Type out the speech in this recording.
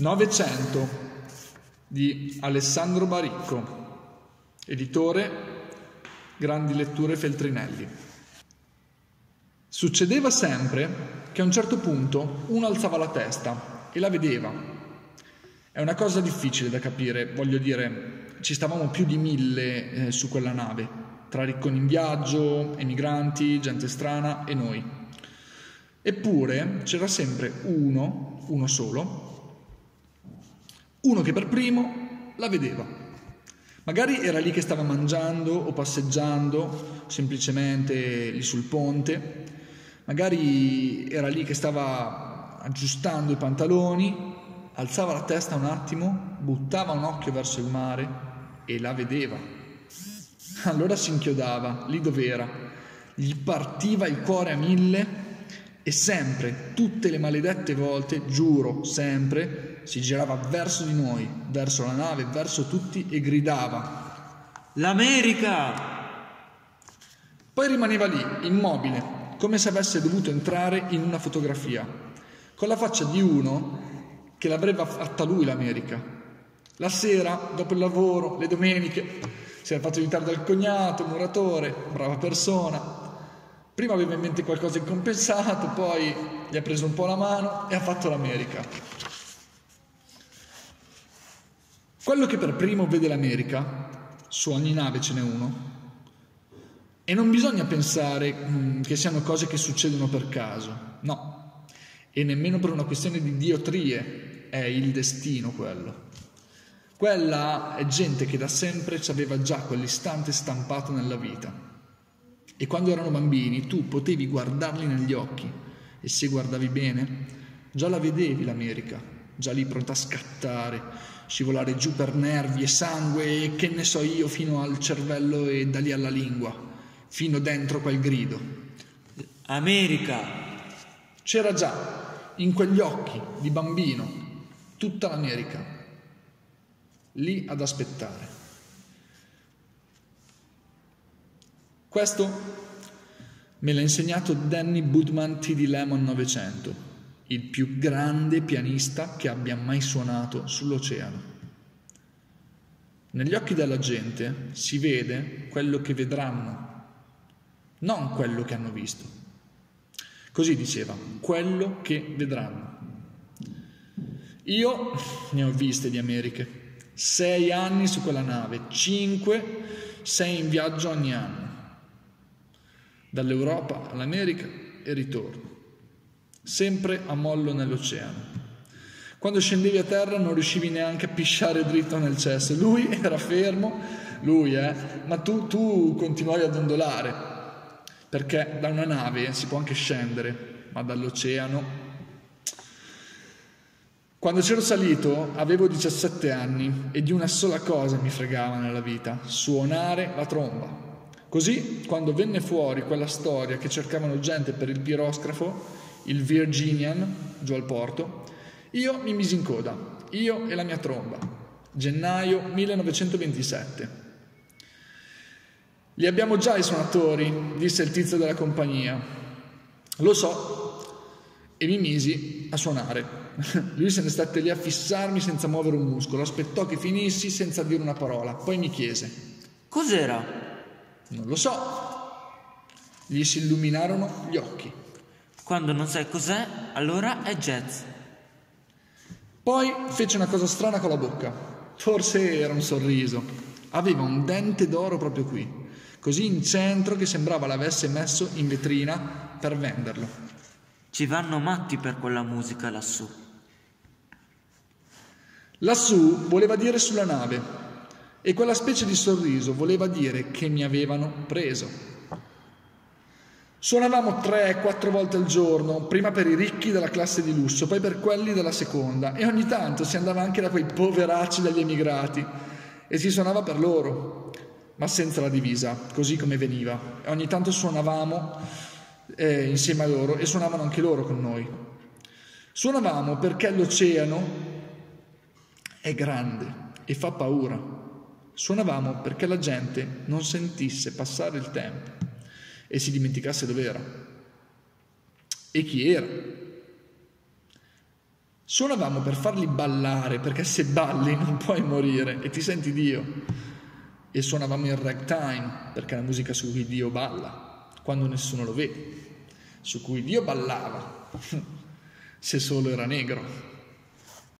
Novecento di Alessandro Baricco, editore Grandi Letture Feltrinelli. Succedeva sempre che a un certo punto uno alzava la testa e la vedeva. È una cosa difficile da capire, voglio dire, ci stavamo più di mille eh, su quella nave, tra ricconi in viaggio, emigranti, gente strana e noi. Eppure c'era sempre uno, uno solo, uno che per primo la vedeva. Magari era lì che stava mangiando o passeggiando, semplicemente lì sul ponte. Magari era lì che stava aggiustando i pantaloni, alzava la testa un attimo, buttava un occhio verso il mare e la vedeva. Allora si inchiodava lì dove era, gli partiva il cuore a mille e sempre, tutte le maledette volte, giuro, sempre, si girava verso di noi, verso la nave, verso tutti e gridava L'America! Poi rimaneva lì, immobile, come se avesse dovuto entrare in una fotografia, con la faccia di uno che l'avrebbe fatta lui l'America. La sera, dopo il lavoro, le domeniche, si era fatto aiutare dal cognato, muratore, brava persona, Prima aveva in mente qualcosa in compensato, poi gli ha preso un po' la mano e ha fatto l'America. Quello che per primo vede l'America, su ogni nave ce n'è uno, e non bisogna pensare mm, che siano cose che succedono per caso, no, e nemmeno per una questione di diotrie, è il destino quello. Quella è gente che da sempre ci aveva già quell'istante stampato nella vita e quando erano bambini tu potevi guardarli negli occhi e se guardavi bene, già la vedevi l'America, già lì pronta a scattare, scivolare giù per nervi e sangue e che ne so io fino al cervello e da lì alla lingua, fino dentro quel grido. America! C'era già in quegli occhi di bambino tutta l'America, lì ad aspettare. Questo me l'ha insegnato Danny Budman TD Lemon 900, il più grande pianista che abbia mai suonato sull'oceano. Negli occhi della gente si vede quello che vedranno, non quello che hanno visto. Così diceva, quello che vedranno. Io ne ho viste di Americhe, sei anni su quella nave, cinque, sei in viaggio ogni anno dall'Europa all'America e ritorno, sempre a mollo nell'oceano. Quando scendevi a terra non riuscivi neanche a pisciare dritto nel cesso, lui era fermo, lui eh, ma tu, tu continuavi ad ondolare, perché da una nave si può anche scendere, ma dall'oceano quando c'ero salito avevo 17 anni e di una sola cosa mi fregava nella vita, suonare la tromba. Così, quando venne fuori quella storia che cercavano gente per il piroscafo, il Virginian, giù al porto, io mi misi in coda, io e la mia tromba. Gennaio 1927. Li abbiamo già i suonatori, disse il tizio della compagnia. Lo so, e mi misi a suonare. Lui se ne stette lì a fissarmi senza muovere un muscolo, aspettò che finissi senza dire una parola, poi mi chiese: Cos'era? Non lo so. Gli si illuminarono gli occhi. Quando non sai cos'è, allora è jazz. Poi fece una cosa strana con la bocca. Forse era un sorriso. Aveva un dente d'oro proprio qui, così in centro che sembrava l'avesse messo in vetrina per venderlo. Ci vanno matti per quella musica lassù. Lassù voleva dire sulla nave, e quella specie di sorriso voleva dire che mi avevano preso. Suonavamo tre, quattro volte al giorno, prima per i ricchi della classe di lusso, poi per quelli della seconda, e ogni tanto si andava anche da quei poveracci degli emigrati e si suonava per loro, ma senza la divisa, così come veniva. E ogni tanto suonavamo eh, insieme a loro e suonavano anche loro con noi. Suonavamo perché l'oceano è grande e fa paura. Suonavamo perché la gente non sentisse passare il tempo e si dimenticasse dove era e chi era. Suonavamo per farli ballare, perché se balli non puoi morire e ti senti Dio. E suonavamo il ragtime, perché è la musica su cui Dio balla, quando nessuno lo vede, su cui Dio ballava, se solo era negro.